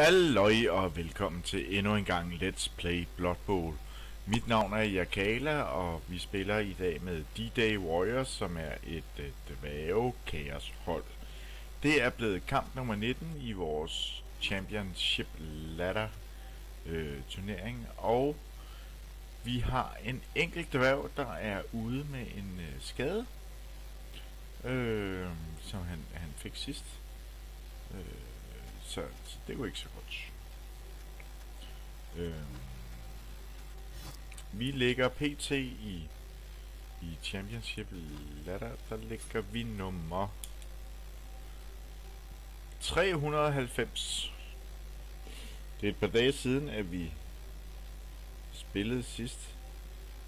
Halløj og velkommen til endnu en gang Let's Play Blood Bowl. Mit navn er Jakala, og vi spiller i dag med D-Day Warriors, som er et, øh, dvæve kaos hold. Det er blevet kamp nummer 19 i vores Championship Ladder øh, turnering, og vi har en enkelt dværg, der er ude med en øh, skade, øh, som han, han fik sidst. Øh, så, så det går ikke så godt. Øh, vi ligger pt. i i Championship Ladder, der ligger vi nummer 390. Det er et par dage siden, at vi spillede sidst.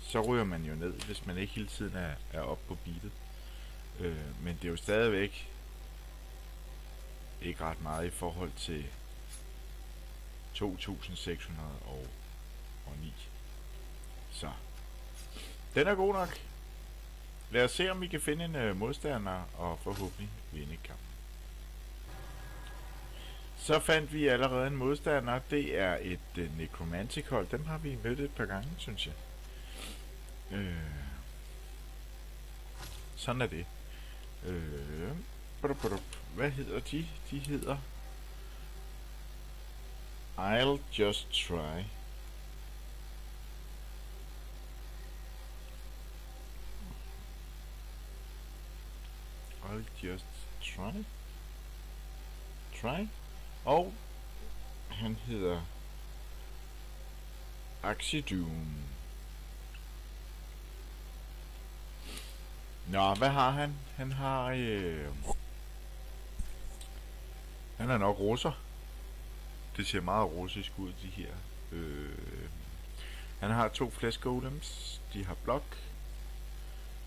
Så ryger man jo ned, hvis man ikke hele tiden er, er oppe på beatet. Øh, men det er jo stadigvæk ikke ret meget i forhold til 2609. Så. Den er god nok. Lad os se, om vi kan finde en øh, modstander og forhåbentlig vinde kampen. Så fandt vi allerede en modstander. Det er et øh, uh, Necromantic hold. Dem har vi mødt et par gange, synes jeg. Øh. Sådan er det. Øh. Hvad hedder de? De hedder... I'll just try. I'll just try. Try. Og han hedder Axidoom. Nå, hvad har han? Han har... Øh, han er nok russer. Det ser meget russisk ud, de her. Øh, han har to flash golems. De har blok.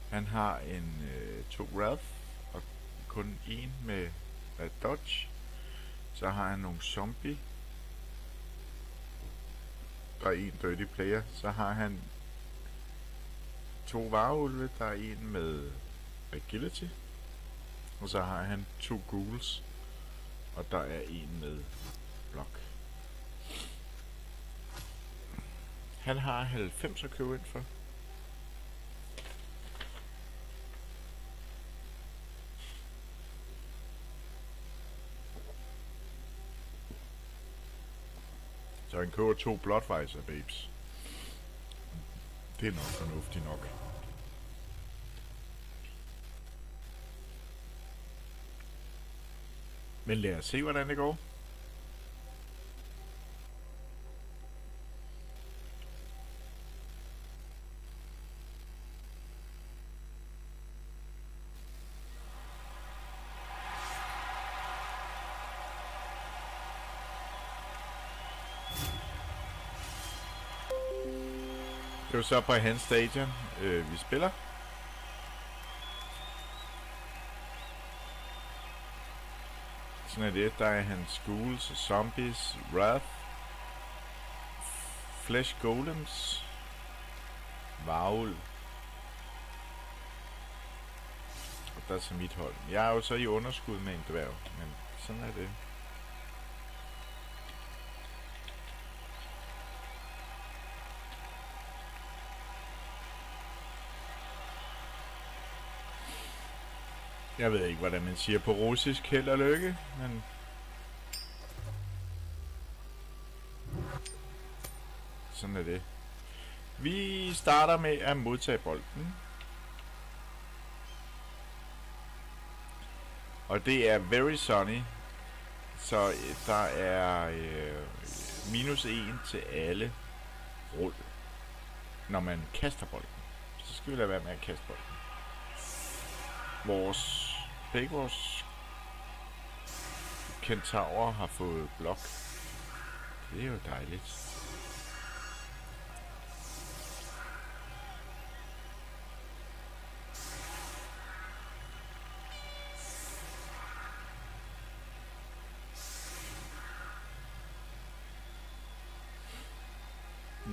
Han har en øh, to Ralph og kun en med med dodge. Så har han nogle zombie. Og en dirty player. Så har han to varulve. Der er en med agility. Og så har han to ghouls. Og der er en med blok. Han har 90 at købe ind for. Så han køber to blotvejser, babes. Det er nok fornuftigt nok. Men lad os se, hvordan det går. Det er jo så på hans stadion, øh, vi spiller. Sådan er det. Der er hans schools, zombies, wrath, flesh golems, varul. Og der er så mit hold. Jeg er jo så i underskud med en dværg, men sådan er det. Jeg ved ikke, hvordan man siger på russisk held og lykke, men... Sådan er det. Vi starter med at modtage bolden. Og det er very sunny. Så øh, der er øh, minus 1 til alle rull, når man kaster bolden. Så skal vi lade være med at kaste bolden. Vores begge vores har fået blok. Det er jo dejligt.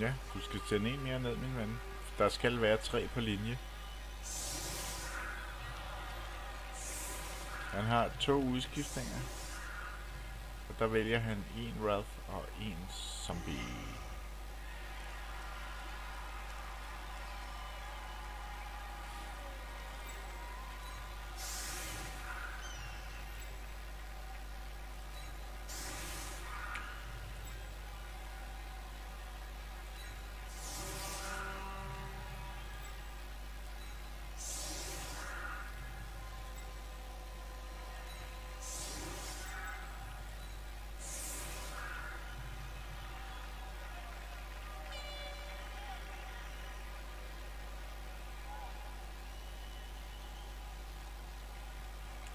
Ja, du skal sende en mere ned, min ven. Der skal være tre på linje. Han har to udskiftninger. Og der vælger han en Ralph og en Zombie.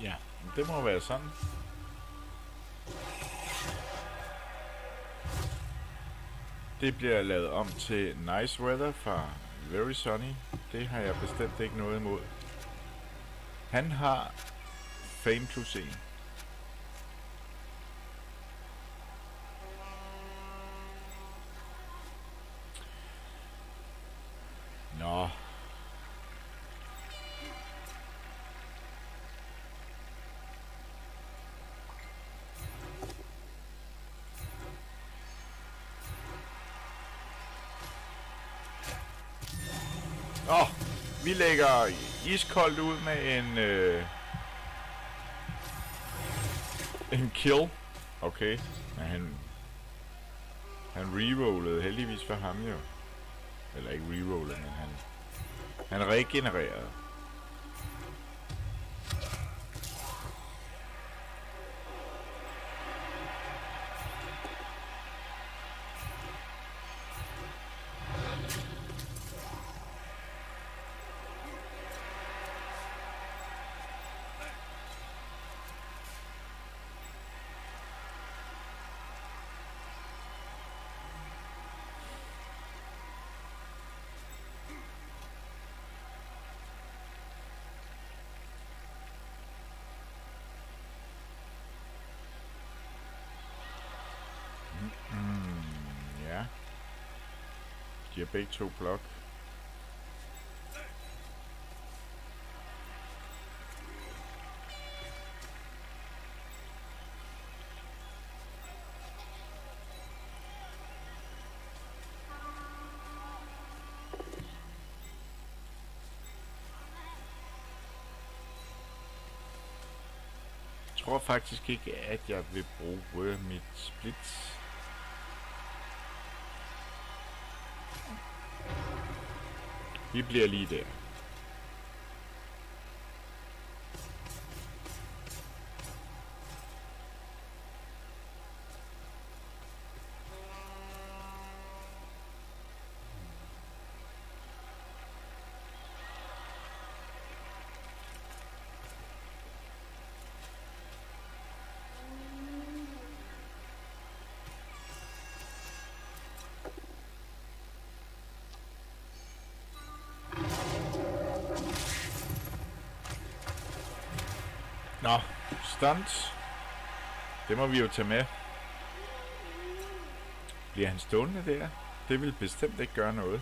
Ja, det må være sådan. Det bliver lavet om til Nice Weather fra Very Sunny. Det har jeg bestemt ikke noget imod. Han har Fame plus 1. Nå. Åh, oh, vi lægger iskoldt ud med en... Øh, en kill. Okay, men han... Han rerollede heldigvis for ham jo. Eller ikke rerollede, men han... Han regenererede. B2 blok. Jeg tror faktisk ikke, at jeg vil bruge mit split Vi bliver stunt. Det må vi jo tage med. Bliver han stående der? Det vil bestemt ikke gøre noget.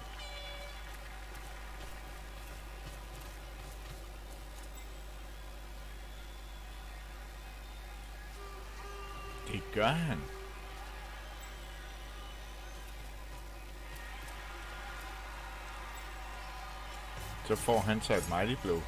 Det gør han. Så får han sig et mighty blow.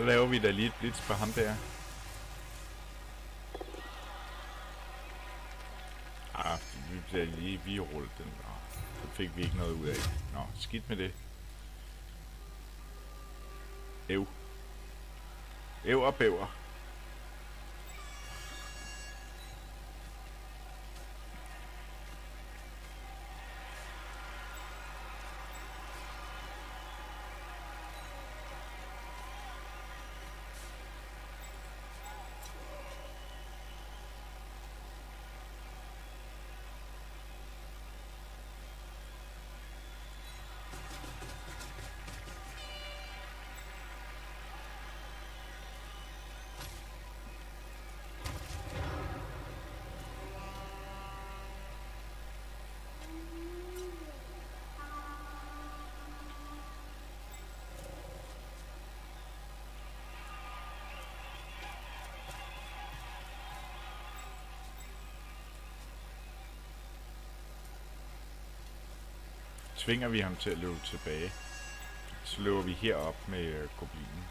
Så laver vi da lige et blitz på ham der. Ah, vi bliver lige vi rullet den. Nå, så fik vi ikke noget ud af. Nå, skidt med det. Ev. Ev og bæver. Tvinger vi ham til at løbe tilbage. Så løber vi herop med øh, goblinen.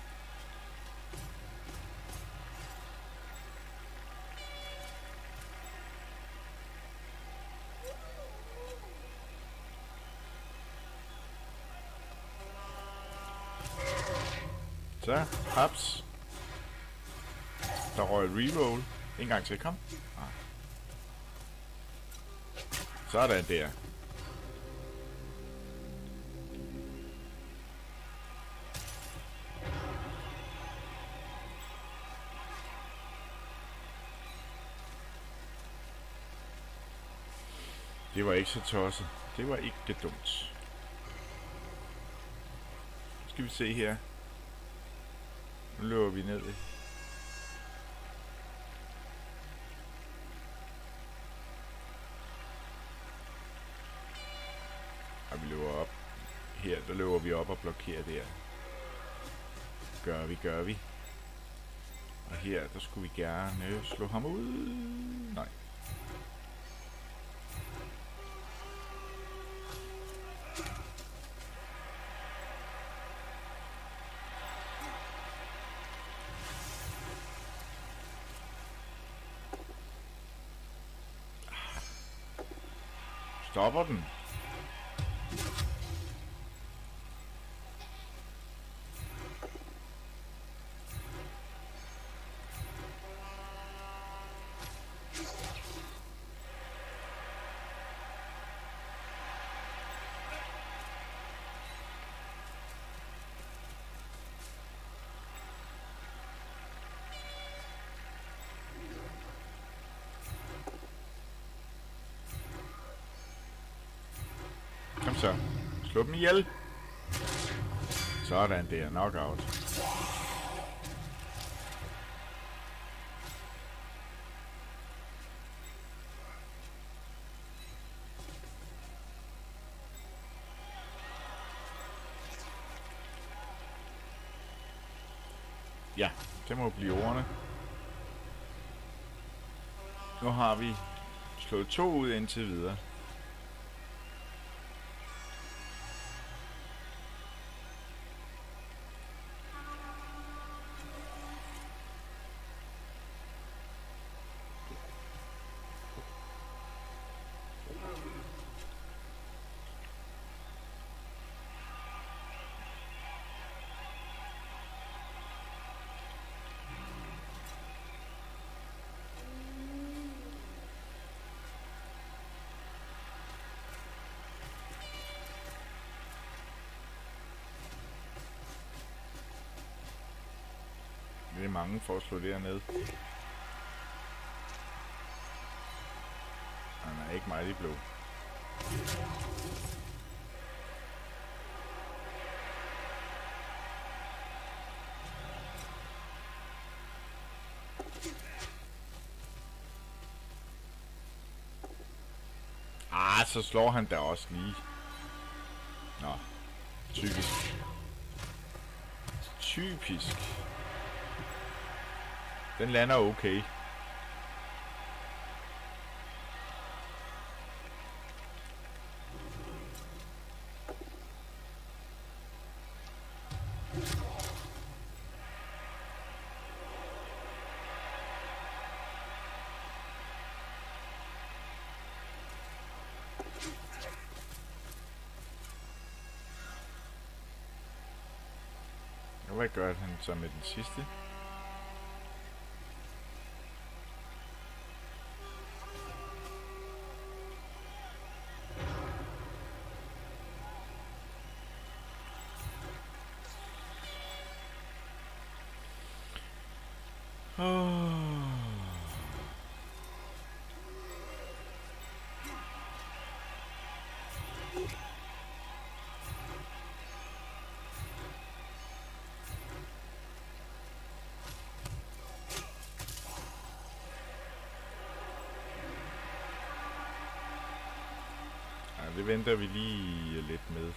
Så, haps. Der røg reroll. En gang til, kom. Ah. Sådan der. Det var ikke så tosset. Det var ikke dumt. Nu skal vi se her. Nu løber vi ned. Og vi løber op. Her, der løber vi op og blokerer der. Gør vi, gør vi. Og her, der skulle vi gerne slå ham ud. Nej. Stopper den. Så. Slå dem ihjel. Sådan der. Knockout. Ja, det må blive ordene. Nu har vi slået to ud indtil videre. Det er mange for at slå derned. Han er ikke meget i blå. Ah, så slår han da også lige. Nå, typisk. Typisk. Den lander okay. Hvad gør han så med den sidste? Venter vi lige lidt med.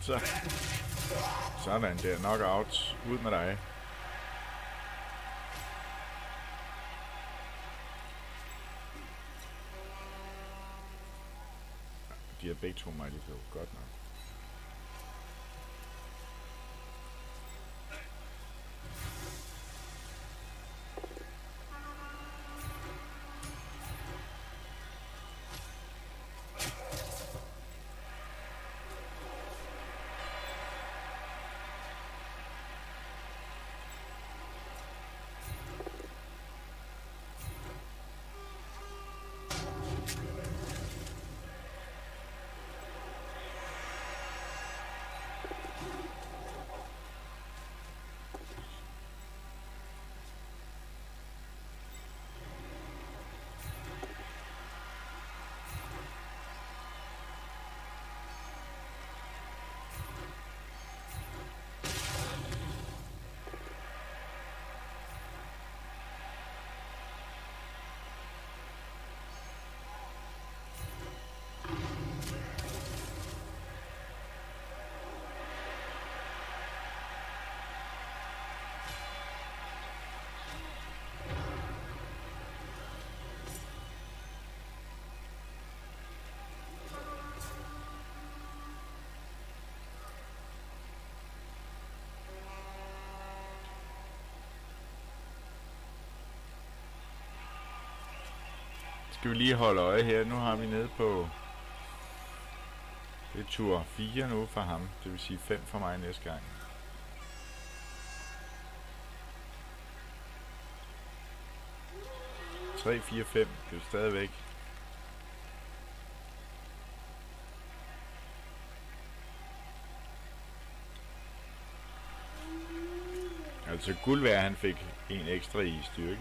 Så. Sådan der. Knockout. Ud med dig. De har begge to Mighty Skal vi lige holde øje her. Nu har vi nede på... Det er tur 4 nu for ham. Det vil sige 5 for mig næste gang. Tre, fire, fem. Det er stadigvæk. Altså guld værd, han fik en ekstra i styrke.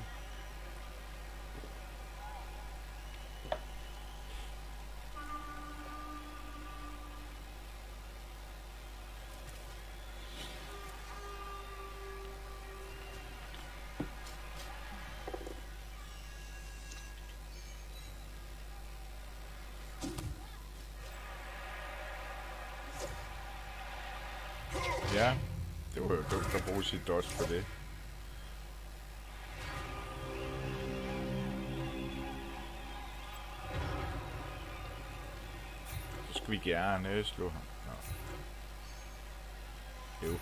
Ja, det var jo dumt at bruge sit dodge for det. Så skal vi gerne øh, slå ham. Nå. Jo.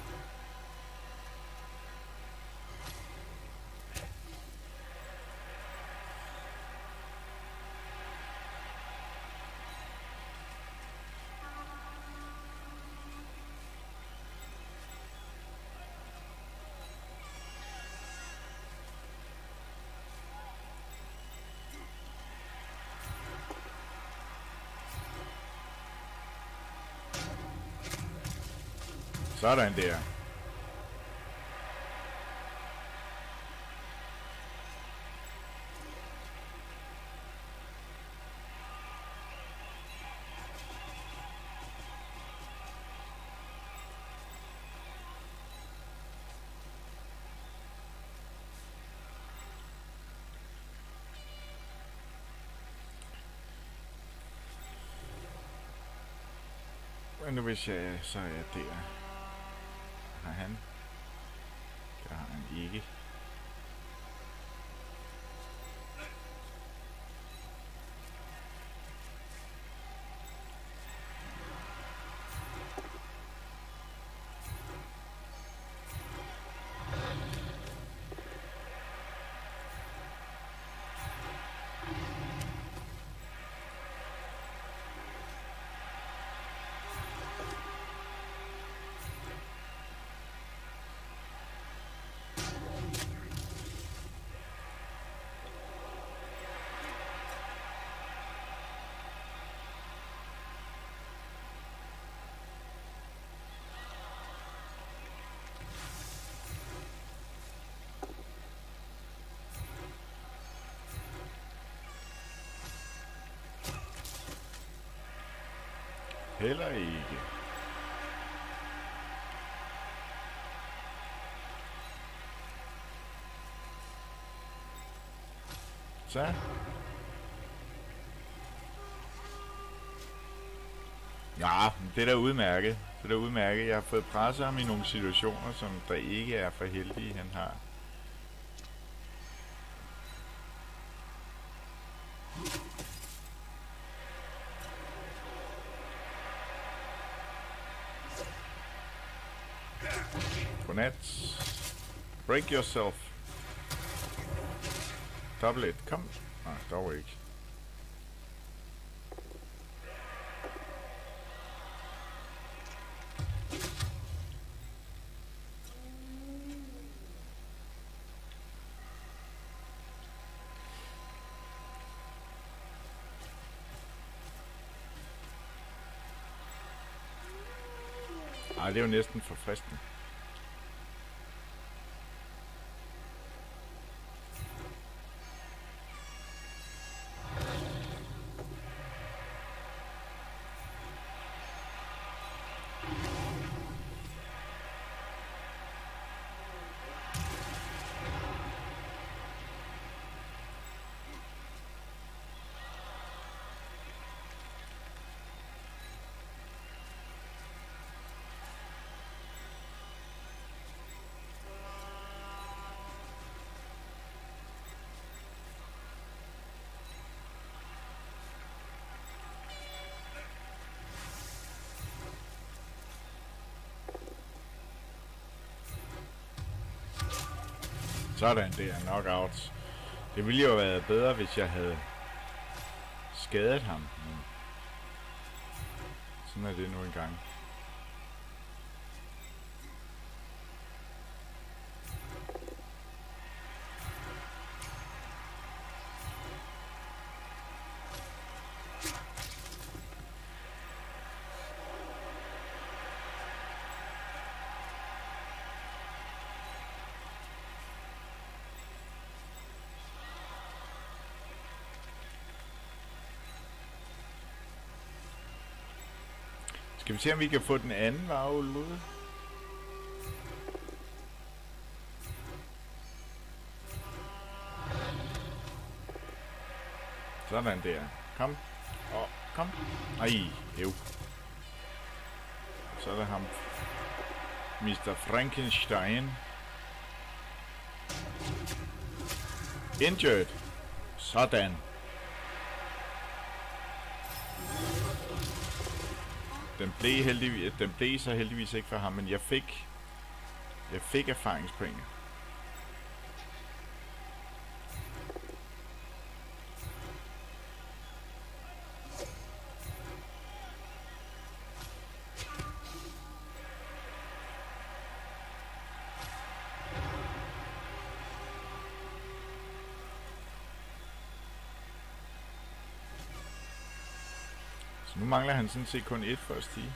Sådan der. Men nu hvis jeg så er jeg der. Har han? Det har han ikke. Heller ikke. Så. Ja, det er da udmærket. Det er da udmærket. Jeg har fået presset ham i nogle situationer, som der ikke er for heldige, han har. Godnat. Break yourself. Double it. Kom. Nej, dog ikke. Ej, det er jo næsten for Sådan der, knockout. Det ville jo have været bedre, hvis jeg havde skadet ham. Men sådan er det nu engang. Skal vi se, om vi kan få den anden varvel ud? Sådan der. Kom. Og kom. Ej, jo. Så er der ham. Mr. Frankenstein. Injured. Sådan. Den blev, heldigvis, den blev så heldigvis ikke for ham, men jeg fik, jeg fik erfaringspoint. Mangler han sådan set kun et for at stige.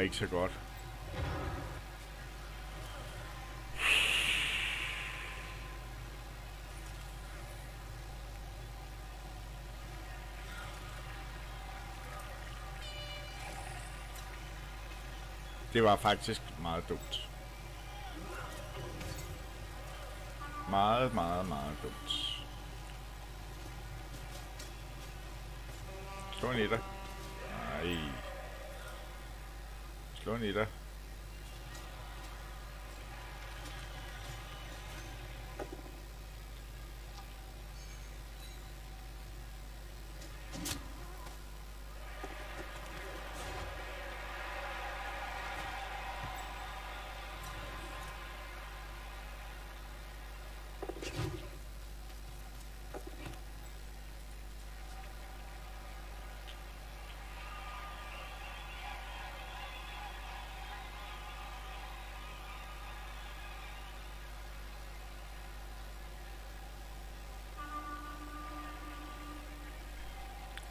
var ikke så godt. Det var faktisk meget dumt. Meget, meget, meget dumt. Stor en etter. Nej. Slå en etter.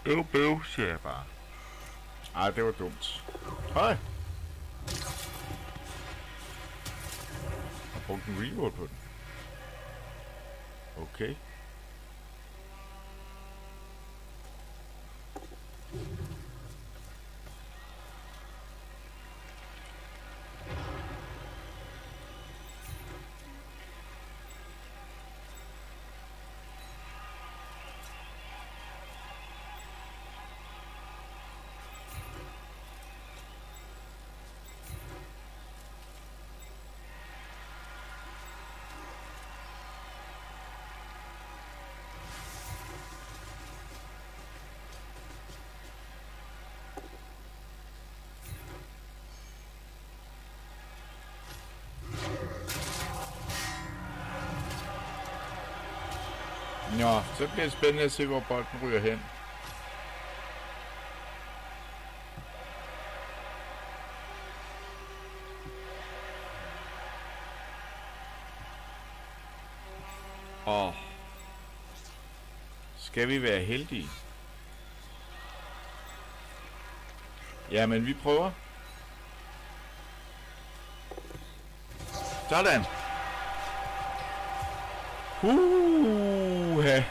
Øv bøv, siger jeg bare. Ej, det var dumt. Hej. Jeg Har brugt en reroll på den. Okay. Nå, så bliver det spændende at se, hvor bolden ryger hen. Og skal vi være heldige? Jamen, vi prøver. Sådan. Okay.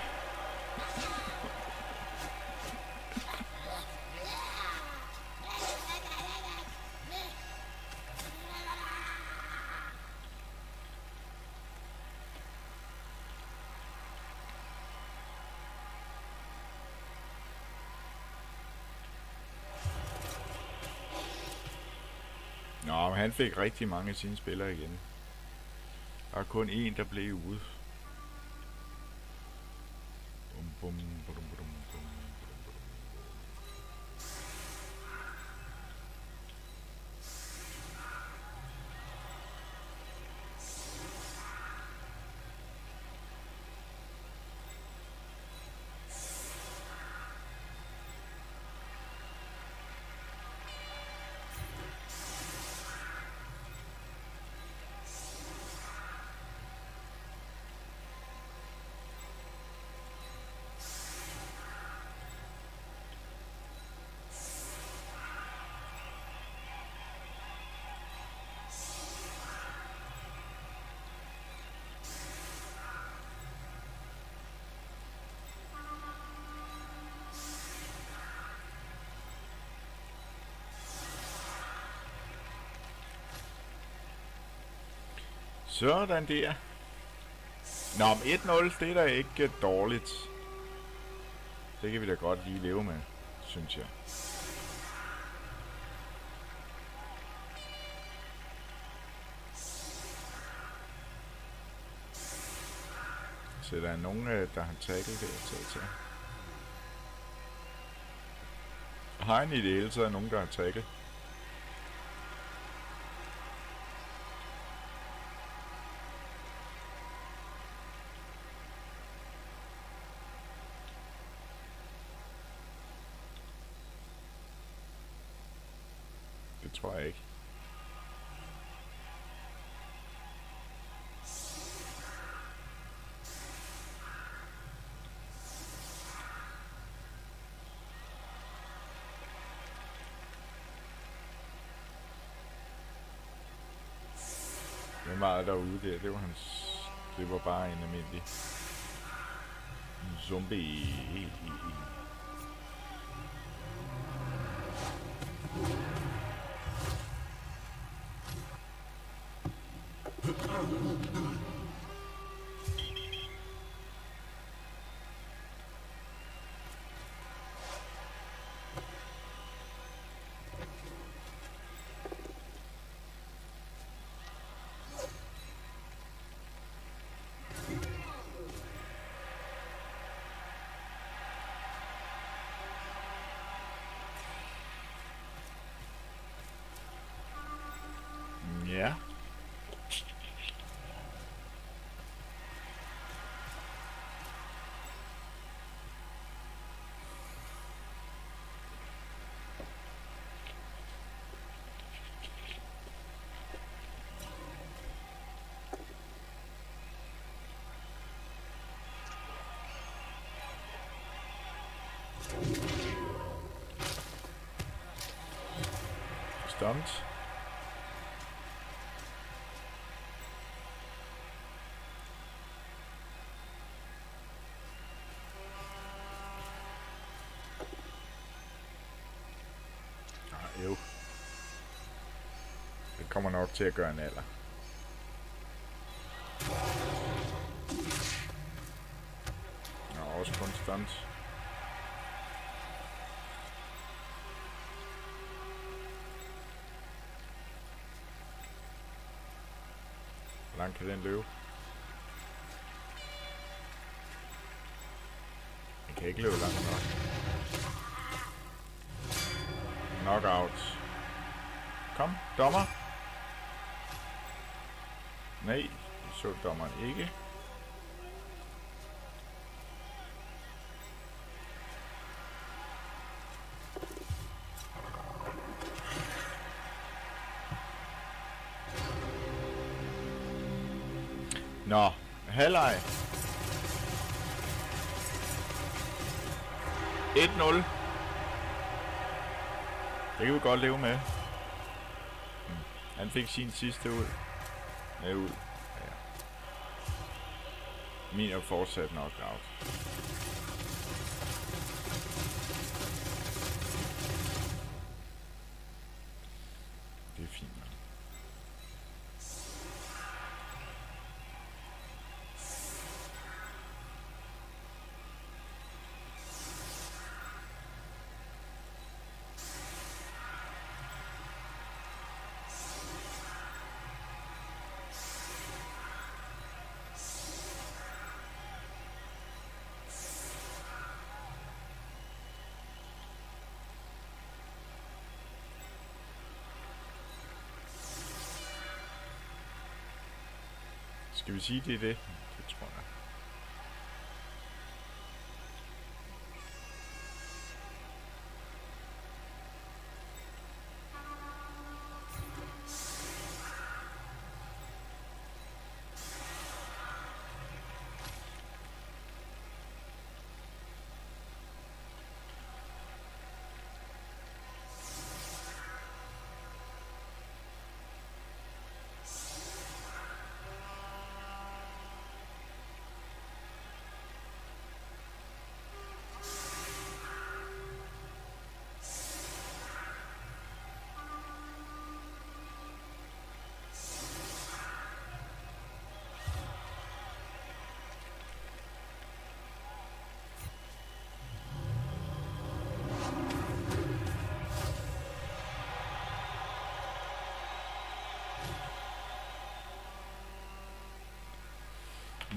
Nå, men han fik rigtig mange af sine spillere igen. Der er kun én, der blev ude. Sådan der. Nå, om 1-0, det er da ikke dårligt. Det kan vi da godt lige leve med, synes jeg. Så der er nogen, øh, der har tacklet det, jeg til. Har en i det hele taget nogen, der har tacklet. Det tror jeg ikke. Hvem var der derude der? Det var hans... Det var bare en almindelig... Zombie. Ja. Stunt. Ah, jo. Det kommer nok til at gøre en alder. Nå, også kun stunts langt kan den løbe? Den kan ikke løbe langt nok. Knockout. Kom, dommer. Nej, det så dommeren ikke. Det kan vi godt leve med. Hmm. Han fik sin sidste ud. Med ud. Ja. Min er fortsat nok out. Skal vi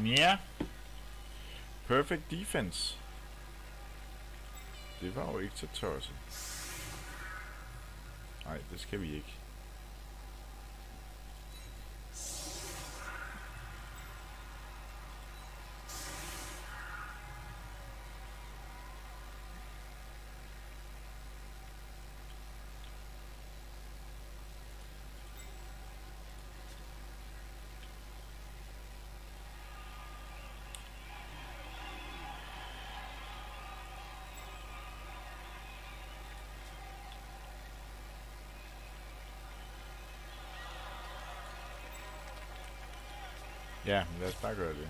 Ja. Perfect defense. Det var jo ikke så tosset. Nej, det skal vi ikke. Ja, lad os bare gøre det.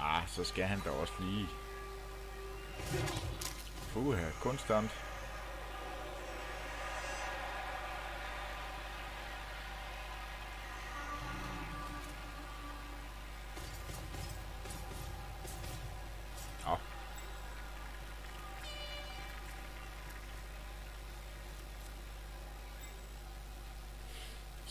Ah, så skal han da også lige. Puha, kun stunt.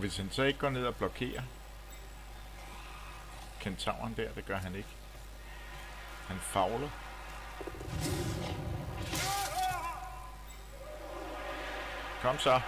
hvis han så ikke går ned og blokerer kentauren der, det gør han ikke. Han fagler. Kom så.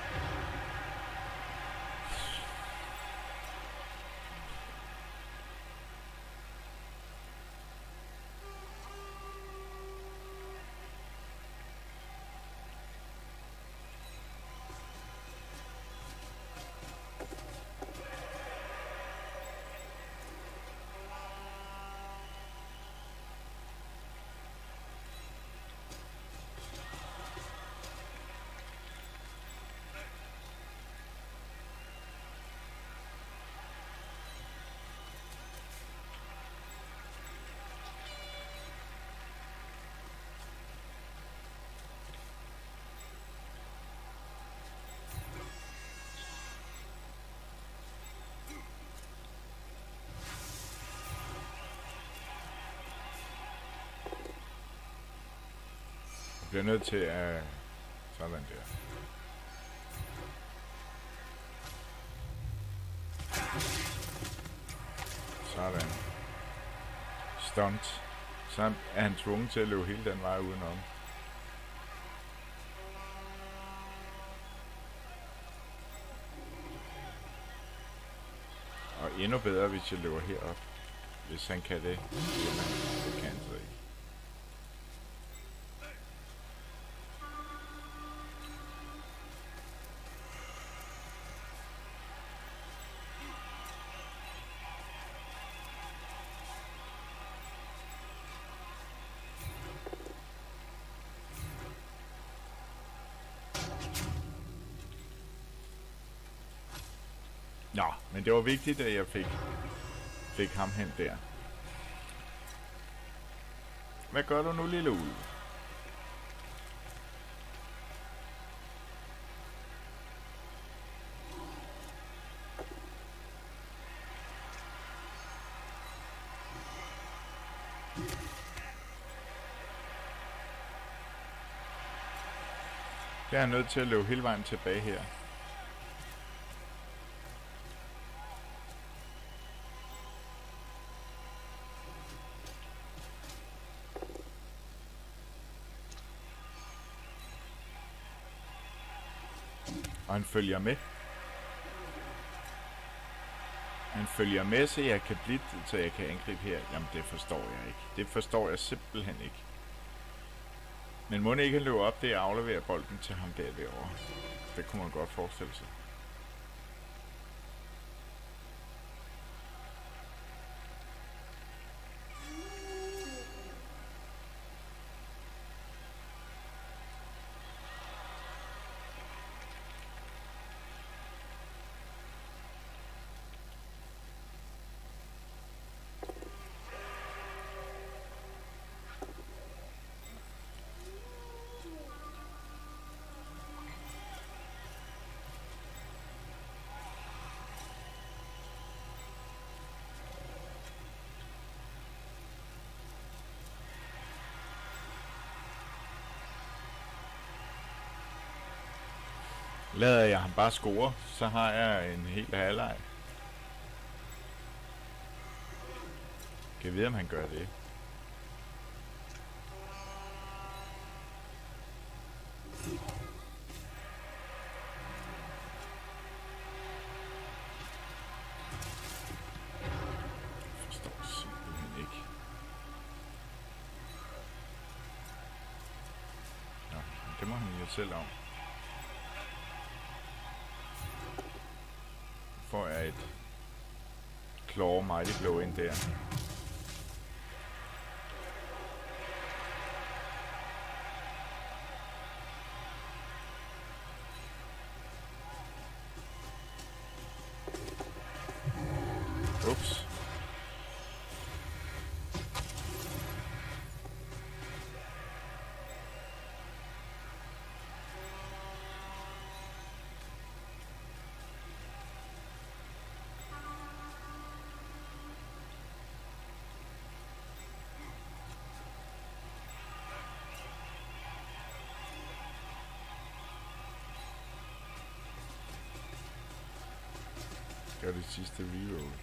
Bliver nødt til at... Sådan der. Sådan. Stunt. Så er han tvunget til at løbe hele den vej udenom. Og endnu bedre, hvis jeg løber herop. Hvis han kan det. Jamen, det kan han så ikke. Nå, men det var vigtigt, at jeg fik, fik ham hen der. Hvad gør du nu, lille ulv? Jeg er nødt til at løbe hele vejen tilbage her. Han følger med. Han følger med, så jeg kan blive, så jeg kan angribe her. Jamen, det forstår jeg ikke. Det forstår jeg simpelthen ikke. Men må ikke han løbe op der og aflevere bolden til ham der derovre? Det kunne man godt forestille sig. Lader jeg ham bare score, så har jeg en hel halvleg. Kan jeg vide, om han gør det? Det må han jo selv om. Får jeg et Claw Mighty Blow ind der. Gør det sidste reroll.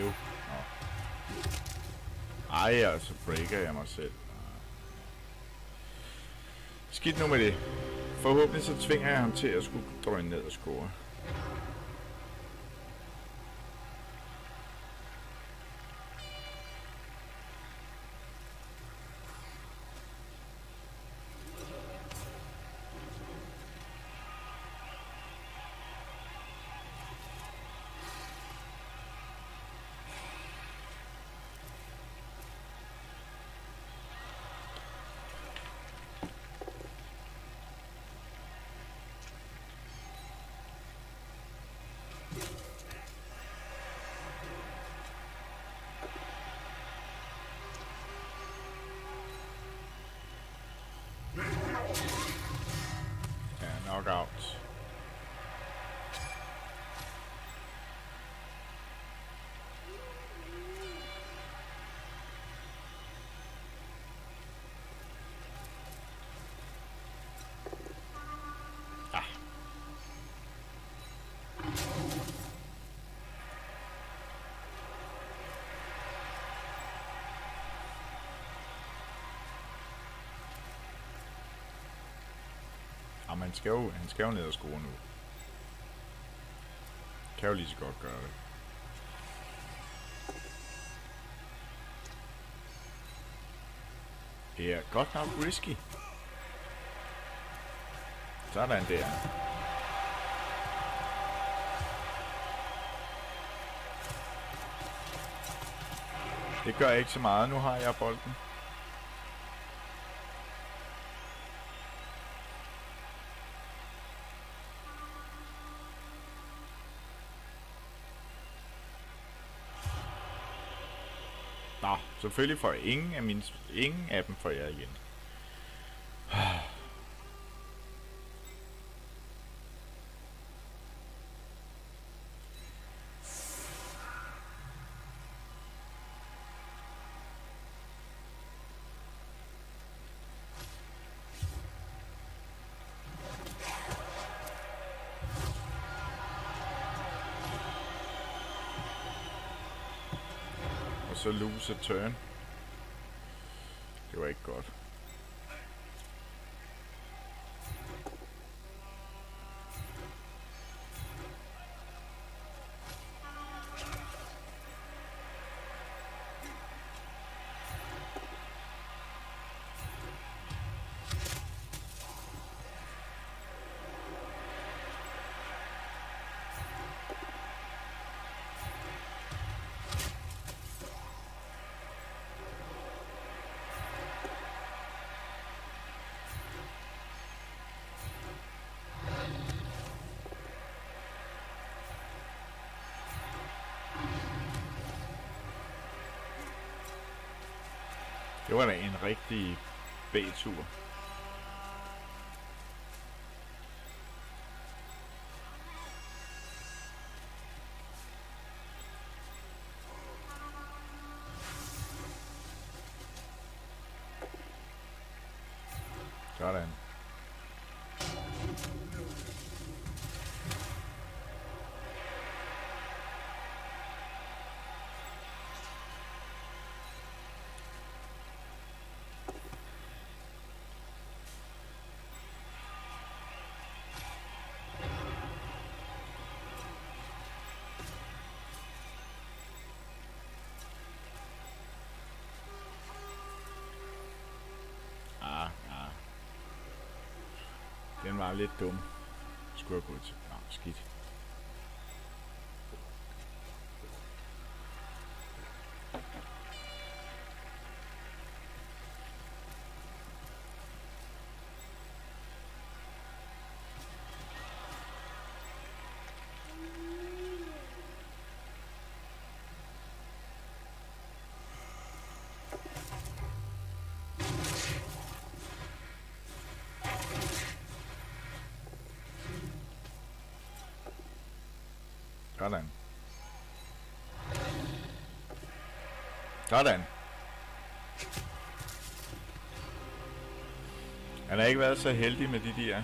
Jo. Nå. Ej, altså breaker jeg mig selv. Skidt nu med det. Forhåbentlig så tvinger jeg ham til at skulle drøne ned og score. Ja, knockout. Ah. Jamen, han skal jo, han skal jo ned og score nu. Kan jo lige så godt gøre det. Det er godt nok risky. Sådan der. Det gør ikke så meget. Nu har jeg bolden. Nå, selvfølgelig får jeg ingen af, mine, ingen af dem får jeg igen. Så lose turn. Det var ikke godt. Det var da en rigtig B-tur. Sådan. Ah, ah. Den var lidt dum. Skulle jeg gå til. Nå, skidt. Sådan. Sådan. Han har ikke været så heldig med de der.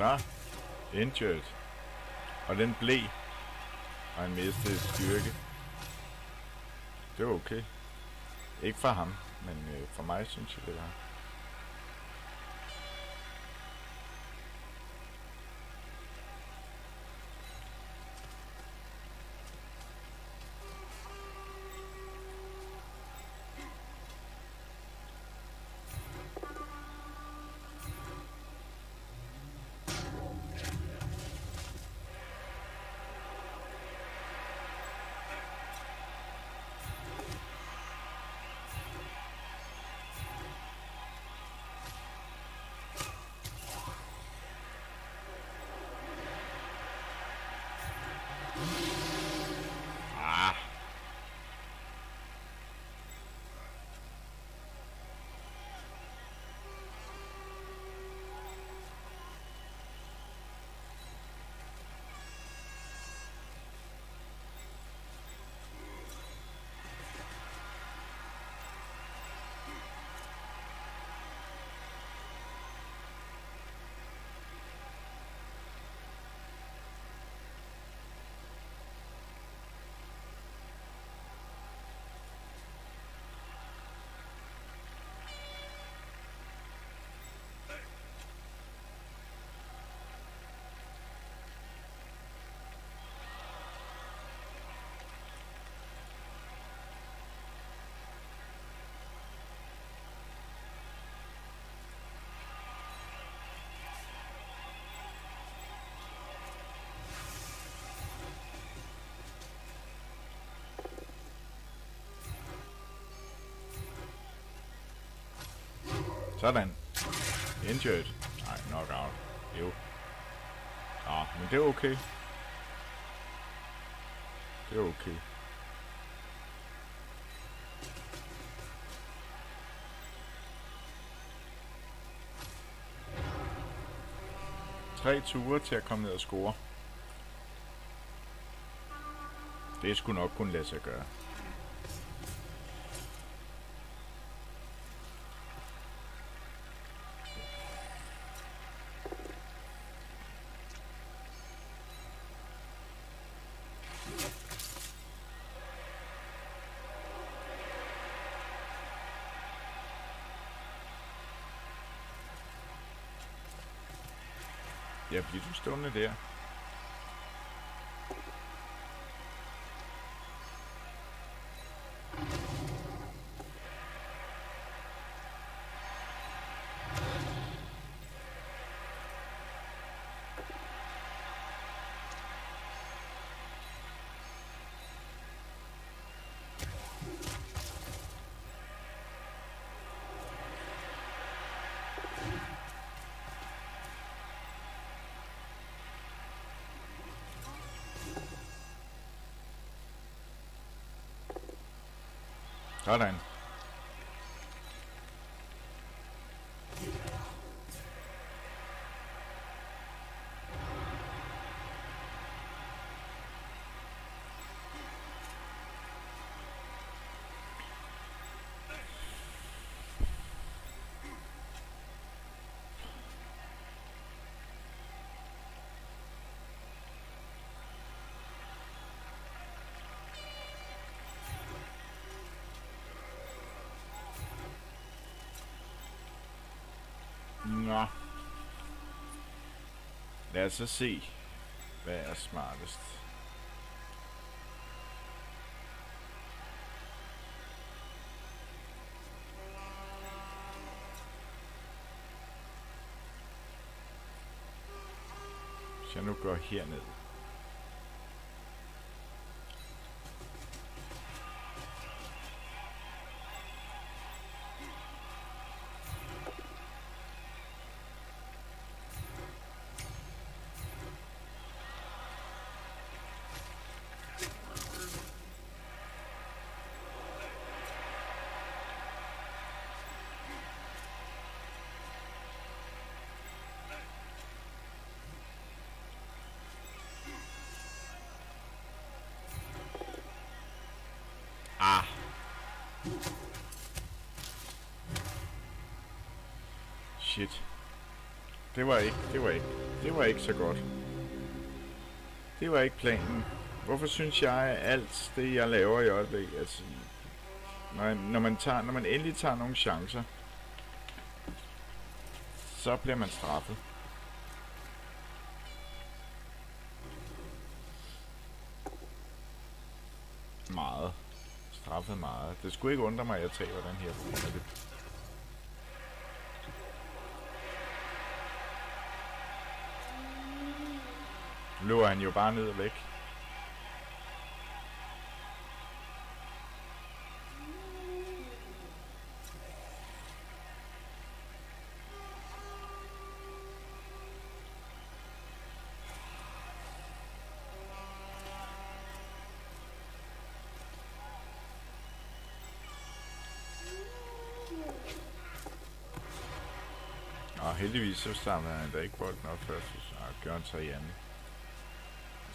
Så. Injured. Og den blev. Og han mistede styrke. Det var okay. Ikke for ham, men øh, for mig synes jeg, det var. Ah. Sådan. Injured. Nej, knockout. Jo. Nå, men det er okay. Det er okay. Tre ture til at komme ned og score. Det skulle nok kunne lade sig gøre. Ja, bliver du stående der? Sådan. Nå. Lad os så se, hvad er smartest. Hvis jeg nu går herned. Ah. Shit. Det var ikke, det var ikke, det var ikke så godt. Det var ikke planen. Hvorfor synes jeg, at alt det, jeg laver i øjeblikket, altså, når, når, man tager, når man endelig tager nogle chancer, så bliver man straffet. Meget. Straffet meget. Det skulle ikke undre mig, at jeg taber den her det. Løber han jo bare ned og væk. Heldigvis så samlede han da ikke bolden op først, og gør han så i anden.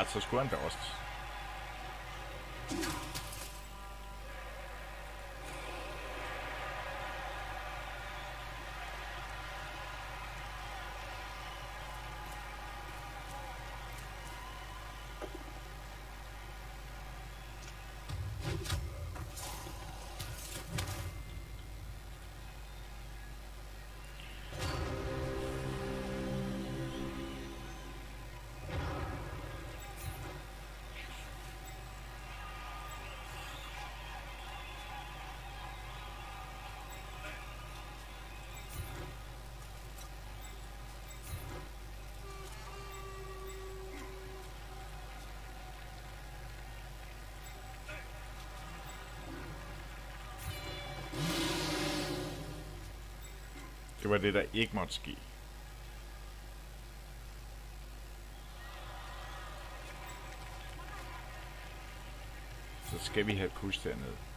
han væk. Ej, så Det var det, der ikke måtte ske. Så skal vi have push derned.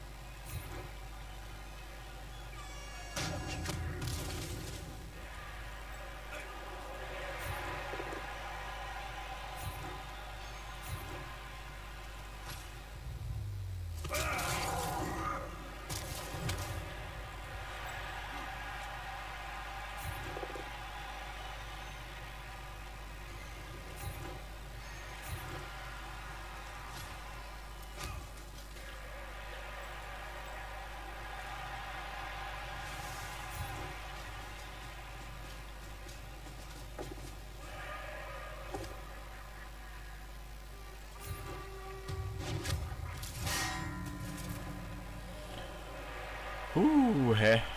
Ooh, hey.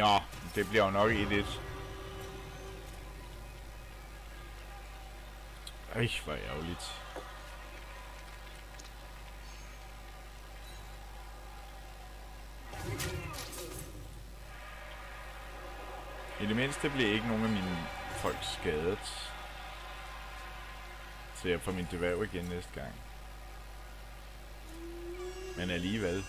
Nå, det bliver jo nok 1-1. Ej, hvor ærgerligt. I det mindste bliver ikke nogen af mine folk skadet. Så jeg får min dværg igen næste gang. Men alligevel.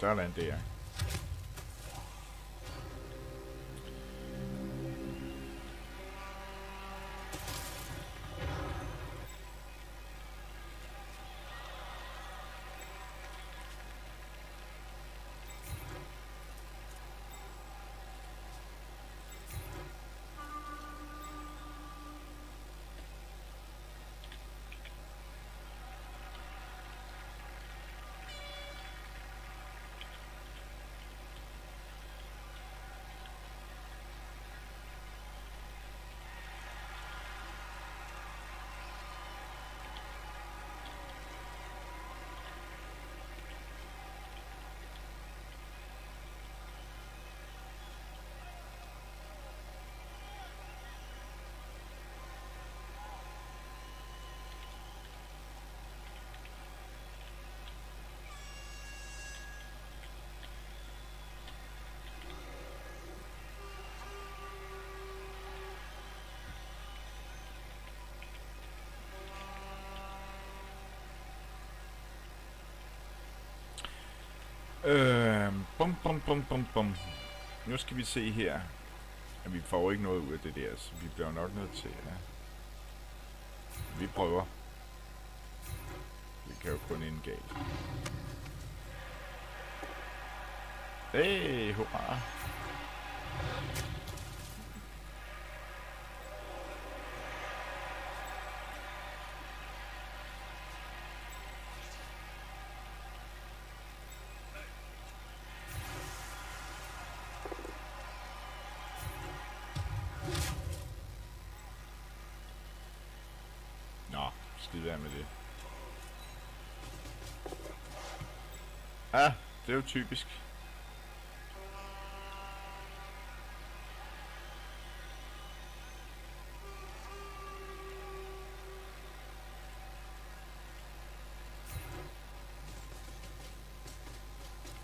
Sådan der. Øh, bum, bum, bum, bum, bum. Nu skal vi se her. At vi får ikke noget ud af det der, så vi bliver nok nødt til at... Vi prøver. Det kan jo kun ende galt. Hey, hurra. Nå, skid være med det. Ja, det er jo typisk.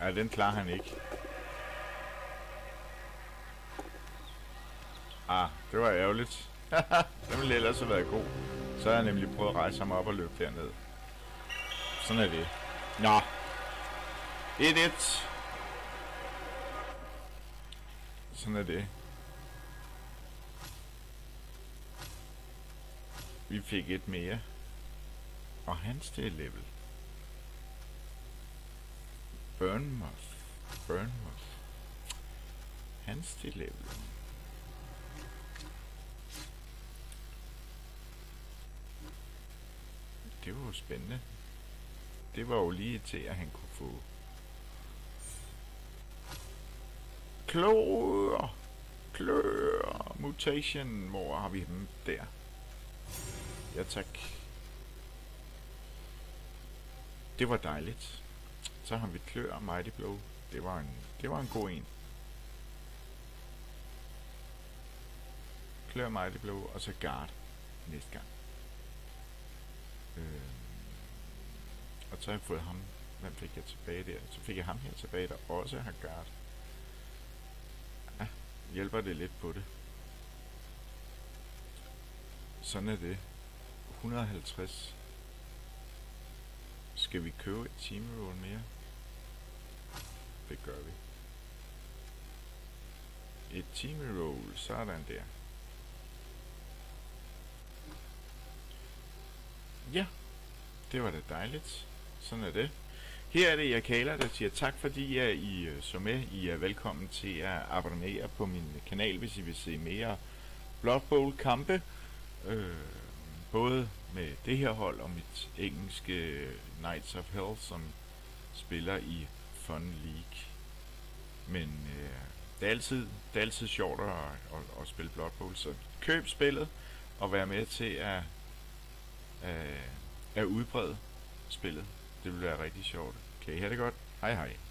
Ja, den klarer han ikke. Ah, det var ærgerligt. den ville ellers have været god. Så har jeg nemlig prøvet at rejse ham op og løbe derned. Sådan er det. Nå. 1-1. Sådan er det. Vi fik et mere. Og hans det er level. Burnmouth. Burnmouth. Hans det er level. Det var jo spændende. Det var jo lige til, at han kunne få... Klør! Klør! Mutation. Hvor har vi dem? Der. Ja, tak. Det var dejligt. Så har vi klør Mighty Blow. Det var en, det var en god en. Klør Mighty Blow, og så Guard næste gang. Øh, og så har jeg fået ham. Hvem fik jeg tilbage der? Så fik jeg ham her tilbage, der også har guard. Hjælper det lidt på det. sådan er det. 150. Skal vi købe et team roll mere? Det gør vi. Et team roll, sådan der. Ja, det var da dejligt. Sådan er det. Her er det Jakala, der siger tak, fordi at I øh, så med. I er velkommen til at abonnere på min kanal, hvis I vil se mere Blood Bowl kampe. Øh, både med det her hold og mit engelske Knights of Hell, som spiller i Fun League. Men øh, det, er altid, det er altid sjovt at, at, at spille Blood Bowl, så køb spillet og vær med til at, at, at udbrede spillet. Det vil være rigtig sjovt. Kan I have det godt? Hej hej.